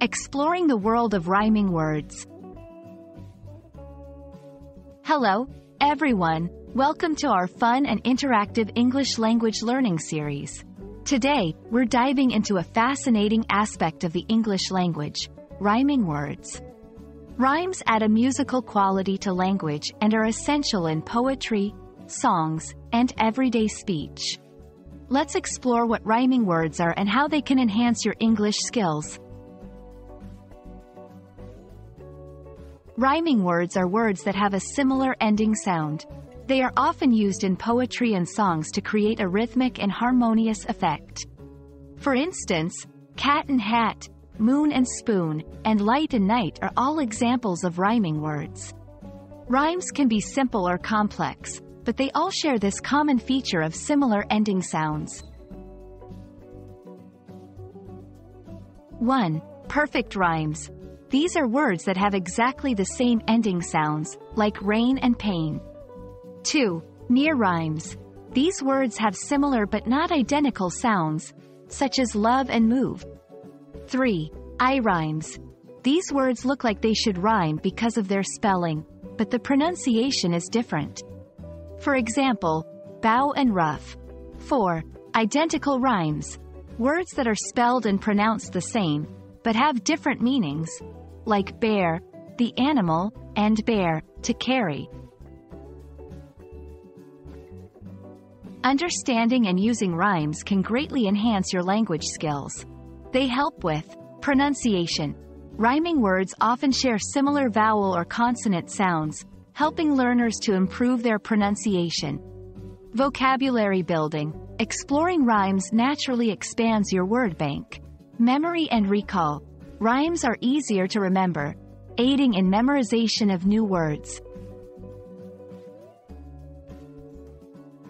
Exploring the world of rhyming words. Hello, everyone. Welcome to our fun and interactive English language learning series. Today, we're diving into a fascinating aspect of the English language, rhyming words. Rhymes add a musical quality to language and are essential in poetry, songs, and everyday speech. Let's explore what rhyming words are and how they can enhance your English skills. Rhyming words are words that have a similar ending sound. They are often used in poetry and songs to create a rhythmic and harmonious effect. For instance, cat and hat, moon and spoon, and light and night are all examples of rhyming words. Rhymes can be simple or complex, but they all share this common feature of similar ending sounds. 1. Perfect rhymes. These are words that have exactly the same ending sounds, like rain and pain. 2. Near rhymes. These words have similar but not identical sounds, such as love and move. 3. Eye rhymes. These words look like they should rhyme because of their spelling, but the pronunciation is different. For example, bow and rough. 4. Identical rhymes. Words that are spelled and pronounced the same, but have different meanings, like bear, the animal, and bear, to carry. Understanding and using rhymes can greatly enhance your language skills. They help with pronunciation. Rhyming words often share similar vowel or consonant sounds, helping learners to improve their pronunciation. Vocabulary building. Exploring rhymes naturally expands your word bank. Memory and recall. Rhymes are easier to remember, aiding in memorization of new words.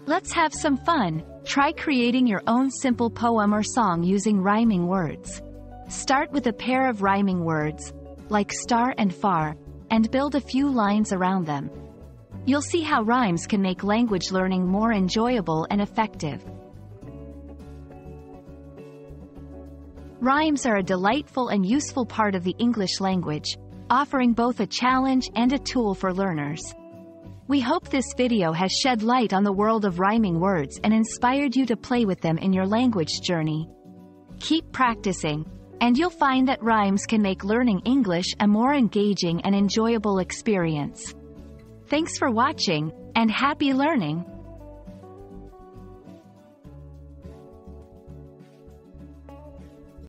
Let's have some fun. Try creating your own simple poem or song using rhyming words. Start with a pair of rhyming words, like star and far, and build a few lines around them. You'll see how rhymes can make language learning more enjoyable and effective. Rhymes are a delightful and useful part of the English language, offering both a challenge and a tool for learners. We hope this video has shed light on the world of rhyming words and inspired you to play with them in your language journey. Keep practicing, and you'll find that rhymes can make learning English a more engaging and enjoyable experience. Thanks for watching, and happy learning!